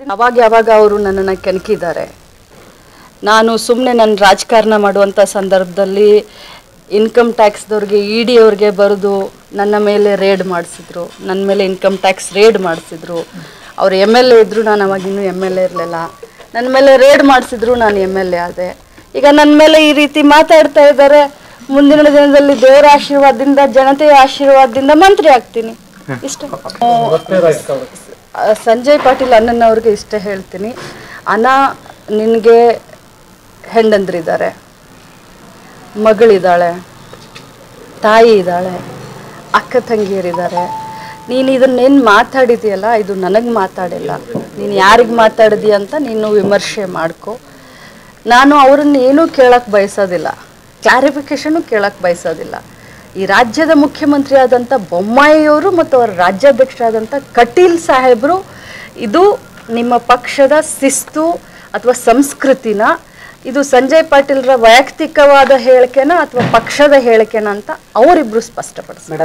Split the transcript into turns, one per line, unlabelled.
ಅವಾಗ ಯಾವಾಗ ಅವರು ನನ್ನನ್ನು ಕೆಣಕಿದ್ದಾರೆ? ನಾನು ಸುಮ್ಮನೆ ನನ್ನ ರಾಜಕಾರಣ ಮಾಡುವಂಥ ಸಂದರ್ಭದಲ್ಲಿ ಇನ್ಕಮ್ ಟ್ಯಾಕ್ಸ್ದವ್ರಿಗೆ ಇ ಡಿ ಅವ್ರಿಗೆ ಬರೆದು ನನ್ನ ಮೇಲೆ ರೇಡ್ ಮಾಡಿಸಿದ್ರು. ನನ್ನ ಮೇಲೆ ಇನ್ಕಮ್ ಟ್ಯಾಕ್ಸ್ ರೇಡ್ ಮಾಡಿಸಿದ್ರು. ಅವ್ರು ಎಂ ಎಲ್ ಎ ಇದ್ದರು ನಾನು ಅವಾಗಿನ್ನೂ ಎಂ ಎಲ್ ಎ ಇರಲಿಲ್ಲ. ನನ್ನ ಮೇಲೆ ರೇಡ್ ಮಾಡಿಸಿದ್ರು ನಾನು ಎಂ ಎಲ್ ಎ ಆದೆ. ಈಗ ನನ್ನ ಮೇಲೆ ಈ ರೀತಿ ಮಾತಾಡ್ತಾ ಇದ್ದಾರೆ ಮುಂದಿನ ದಿನದಲ್ಲಿ ದೇವರ ಆಶೀರ್ವಾದದಿಂದ ಜನತೆಯ ಆಶೀರ್ವಾದದಿಂದ ಮಂತ್ರಿ ಆಗ್ತೀನಿ. ಇಷ್ಟ. ಸಂಜಯ್ ಪಾಟೀಲ್ ಅಣ್ಣನವ್ರಿಗೆ ಇಷ್ಟೇ ಹೇಳ್ತೀನಿ. ಅಣ್ಣ ನಿನಗೆ ಹೆಂಡಂದ್ರಿದ್ದಾರೆ. ಮಗಳಿದ್ದಾಳೆ. ತಾಯಿ ಇದ್ದಾಳೆ. ಅಕ್ಕ ತಂಗಿಯರಿದ್ದಾರೆ. ನೀನು ಇದನ್ನೇನು ಮಾತಾಡಿದೆಯಲ್ಲ, ಇದು ನನಗೆ ಮಾತಾಡಿಲ್ಲ. ನೀನು ಯಾರಿಗೆ ಮಾತಾಡಿದೀಯ ಅಂತ ನೀನು ವಿಮರ್ಶೆ ಮಾಡ್ಕೊ. ನಾನು ಅವ್ರನ್ನ ಏನೂ ಕೇಳಕ್ಕೆ ಬಯಸೋದಿಲ್ಲ. ಕ್ಲಾರಿಫಿಕೇಷನು ಕೇಳಕ್ಕೆ ಬಯಸೋದಿಲ್ಲ. ಈ ರಾಜ್ಯದ ಮುಖ್ಯಮಂತ್ರಿ ಆದಂಥ ಬೊಮ್ಮಾಯಿಯವರು ಮತ್ತು ಅವರ ರಾಜ್ಯಾಧ್ಯಕ್ಷರಾದಂಥ ಕಟೀಲ್ ಸಾಹೇಬರು ಇದು ನಿಮ್ಮ ಪಕ್ಷದ ಶಿಸ್ತು ಅಥವಾ ಸಂಸ್ಕೃತಿನ ಇದು ಸಂಜಯ್ ಪಾಟೀಲ್ರ ವೈಯಕ್ತಿಕವಾದ ಹೇಳಿಕೆನ ಅಥವಾ ಪಕ್ಷದ ಹೇಳಿಕೆನ ಅಂತ ಅವರಿಬ್ರು ಸ್ಪಷ್ಟಪಡಿಸ್ತಾರೆ